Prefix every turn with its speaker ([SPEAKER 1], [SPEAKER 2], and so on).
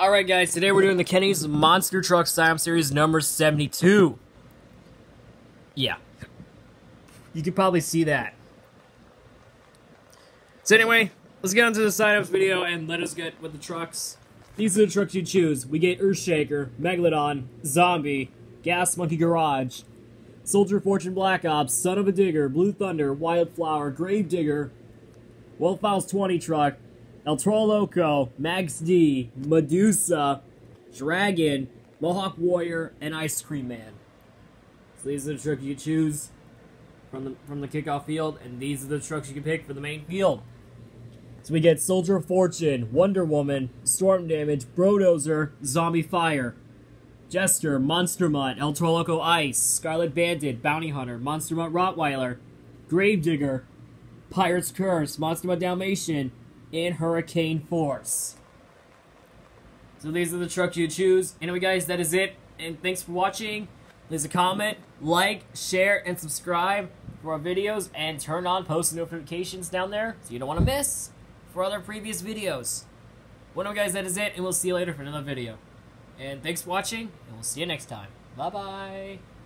[SPEAKER 1] Alright guys, today we're doing the Kenny's Monster Truck Slam Series number 72. Yeah. You can probably see that. So anyway, let's get on to the sign-ups video and let us get with the trucks. These are the trucks you choose. We get Earthshaker, Megalodon, Zombie, Gas Monkey Garage, Soldier Fortune Black Ops, Son of a Digger, Blue Thunder, Wildflower, Grave Digger, Wolf Files 20 Truck, El Toro Loco, Max D, Medusa, Dragon, Mohawk Warrior, and Ice Cream Man. So these are the trucks you choose from the from the kickoff field, and these are the trucks you can pick for the main field. So we get Soldier of Fortune, Wonder Woman, Storm Damage, Brodozer, Zombie Fire, Jester, Monster Mutt, El Toro Loco Ice, Scarlet Bandit, Bounty Hunter, Monster Mutt Rottweiler, Grave Digger, Pirate's Curse, Monster Mutt Dalmatian, and Hurricane Force. So these are the trucks you choose. Anyway, guys, that is it. And thanks for watching. Leave a comment, like, share, and subscribe for our videos. And turn on post notifications down there so you don't want to miss for other previous videos. Well, anyway, guys, that is it. And we'll see you later for another video. And thanks for watching. And we'll see you next time. Bye-bye.